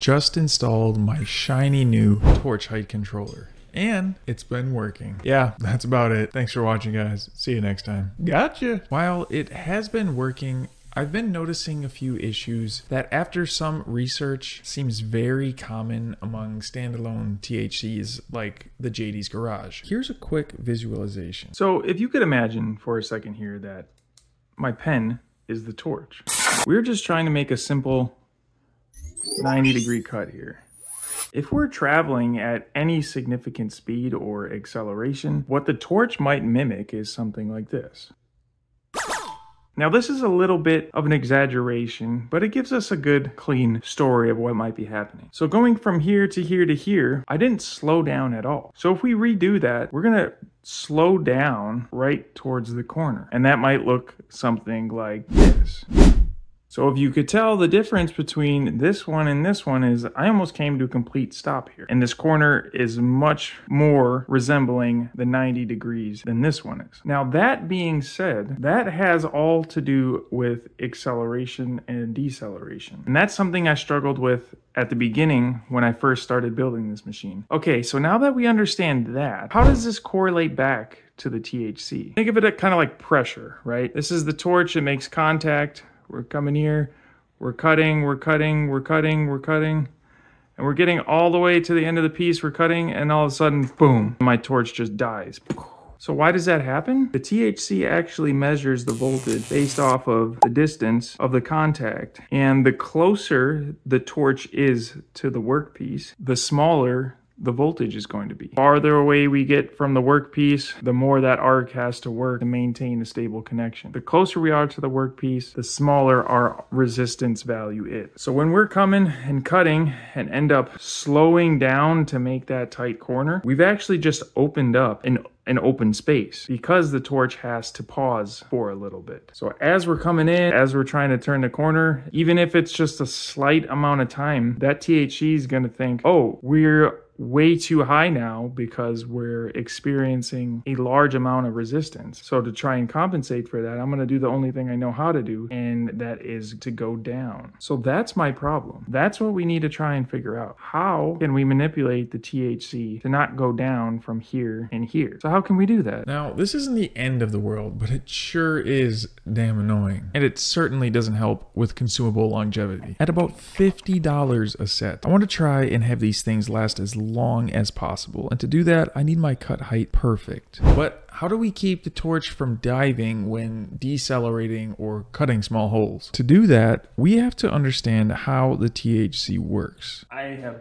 Just installed my shiny new torch height controller. And it's been working. Yeah, that's about it. Thanks for watching, guys. See you next time. Gotcha. While it has been working, I've been noticing a few issues that, after some research, seems very common among standalone THCs like the JD's Garage. Here's a quick visualization. So, if you could imagine for a second here that my pen is the torch, we're just trying to make a simple 90 degree cut here. If we're traveling at any significant speed or acceleration, what the torch might mimic is something like this. Now this is a little bit of an exaggeration, but it gives us a good clean story of what might be happening. So going from here to here to here, I didn't slow down at all. So if we redo that, we're gonna slow down right towards the corner. And that might look something like this. So if you could tell the difference between this one and this one is I almost came to a complete stop here. And this corner is much more resembling the 90 degrees than this one is. Now that being said, that has all to do with acceleration and deceleration. And that's something I struggled with at the beginning when I first started building this machine. Okay, so now that we understand that, how does this correlate back to the THC? Think of it kind of like pressure, right? This is the torch, it makes contact we're coming here. We're cutting, we're cutting, we're cutting, we're cutting. And we're getting all the way to the end of the piece. We're cutting and all of a sudden, boom, my torch just dies. So why does that happen? The THC actually measures the voltage based off of the distance of the contact. And the closer the torch is to the workpiece, the smaller the voltage is going to be. Farther away we get from the workpiece, the more that arc has to work to maintain a stable connection. The closer we are to the workpiece, the smaller our resistance value is. So when we're coming and cutting and end up slowing down to make that tight corner, we've actually just opened up an an open space because the torch has to pause for a little bit. So as we're coming in, as we're trying to turn the corner, even if it's just a slight amount of time, that THC is going to think, oh, we're way too high now because we're experiencing a large amount of resistance. So to try and compensate for that, I'm going to do the only thing I know how to do, and that is to go down. So that's my problem. That's what we need to try and figure out. How can we manipulate the THC to not go down from here and here? So how can we do that? Now, this isn't the end of the world, but it sure is damn annoying. And it certainly doesn't help with consumable longevity. At about $50 a set, I want to try and have these things last as long as possible. And to do that, I need my cut height perfect. But how do we keep the torch from diving when decelerating or cutting small holes? To do that, we have to understand how the THC works. I have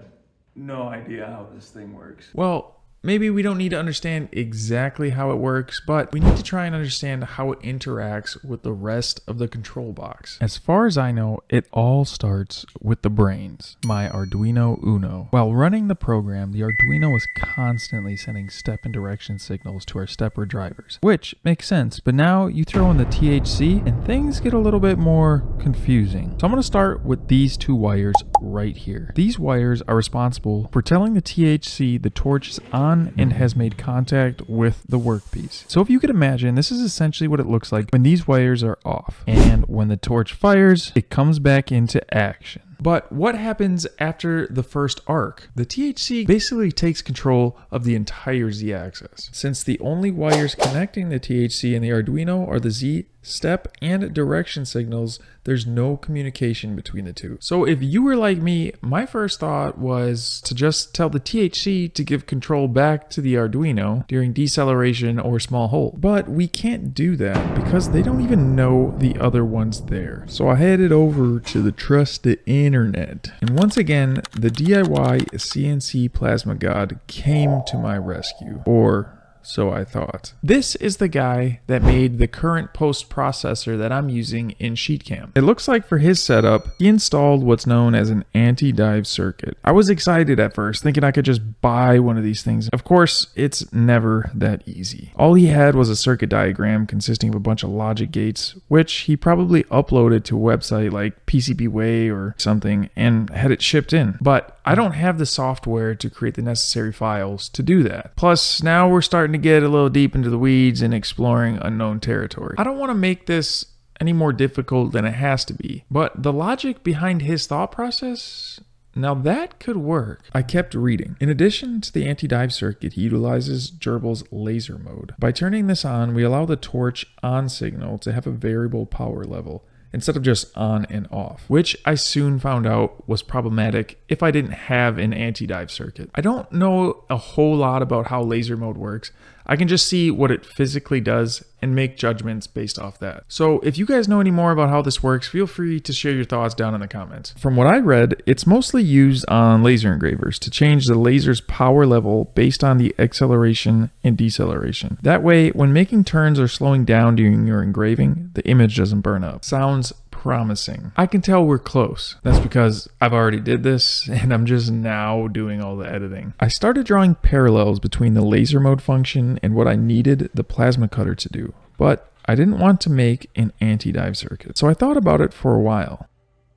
no idea how this thing works. Well, Maybe we don't need to understand exactly how it works, but we need to try and understand how it interacts with the rest of the control box. As far as I know, it all starts with the brains, my Arduino Uno. While running the program, the Arduino is constantly sending step and direction signals to our stepper drivers, which makes sense, but now you throw in the THC and things get a little bit more confusing. So I'm to start with these two wires right here. These wires are responsible for telling the THC the torch is on on and hmm. has made contact with the workpiece. So if you could imagine, this is essentially what it looks like when these wires are off. And when the torch fires, it comes back into action. But what happens after the first arc? The THC basically takes control of the entire Z axis. Since the only wires connecting the THC and the Arduino are the Z step and direction signals, there's no communication between the two. So if you were like me, my first thought was to just tell the THC to give control back to the Arduino during deceleration or small hole. But we can't do that because they don't even know the other one's there. So I headed over to the trusted internet. And once again, the DIY CNC Plasma God came to my rescue. Or so I thought. This is the guy that made the current post processor that I'm using in SheetCam. It looks like for his setup, he installed what's known as an anti-dive circuit. I was excited at first, thinking I could just buy one of these things. Of course, it's never that easy. All he had was a circuit diagram consisting of a bunch of logic gates, which he probably uploaded to a website like PCBWay or something and had it shipped in. But I don't have the software to create the necessary files to do that. Plus, now we're starting to get a little deep into the weeds and exploring unknown territory. I don't want to make this any more difficult than it has to be, but the logic behind his thought process Now that could work. I kept reading. In addition to the anti-dive circuit, he utilizes GRBL's laser mode. By turning this on, we allow the torch on signal to have a variable power level instead of just on and off, which I soon found out was problematic if I didn't have an anti-dive circuit. I don't know a whole lot about how laser mode works. I can just see what it physically does and make judgments based off that. So if you guys know any more about how this works, feel free to share your thoughts down in the comments. From what I read, it's mostly used on laser engravers to change the laser's power level based on the acceleration and deceleration. That way, when making turns or slowing down during your engraving, the image doesn't burn up. Sounds promising. I can tell we're close. That's because I've already did this and I'm just now doing all the editing. I started drawing parallels between the laser mode function and what I needed the plasma cutter to do, but I didn't want to make an anti-dive circuit, so I thought about it for a while.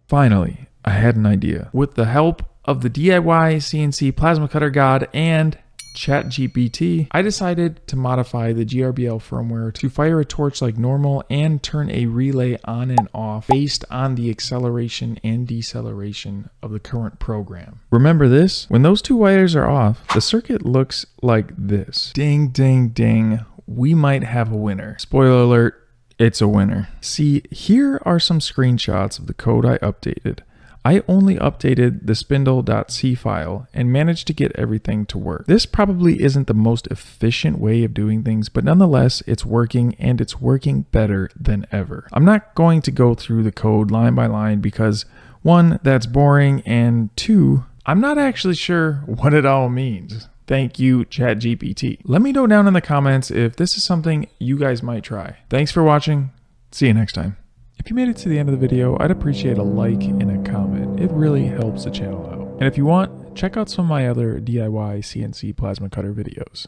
Finally, I had an idea. With the help of the DIY CNC plasma cutter god and ChatGPT, I decided to modify the GRBL firmware to fire a torch like normal and turn a relay on and off based on the acceleration and deceleration of the current program. Remember this? When those two wires are off, the circuit looks like this. Ding, ding, ding. We might have a winner. Spoiler alert, it's a winner. See, here are some screenshots of the code I updated. I only updated the spindle.c file and managed to get everything to work. This probably isn't the most efficient way of doing things, but nonetheless, it's working and it's working better than ever. I'm not going to go through the code line by line because one, that's boring, and two, I'm not actually sure what it all means. Thank you, ChatGPT. Let me know down in the comments if this is something you guys might try. Thanks for watching. See you next time. If you made it to the end of the video, I'd appreciate a like and a comment. It really helps the channel out. And if you want, check out some of my other DIY CNC plasma cutter videos.